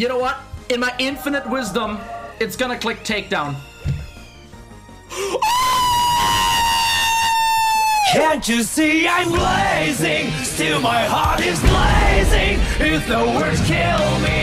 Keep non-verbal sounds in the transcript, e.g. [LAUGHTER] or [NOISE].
You know what? In my infinite wisdom, it's gonna click takedown. [GASPS] Can't you see I'm blazing? Still my heart is blazing. If the words kill me,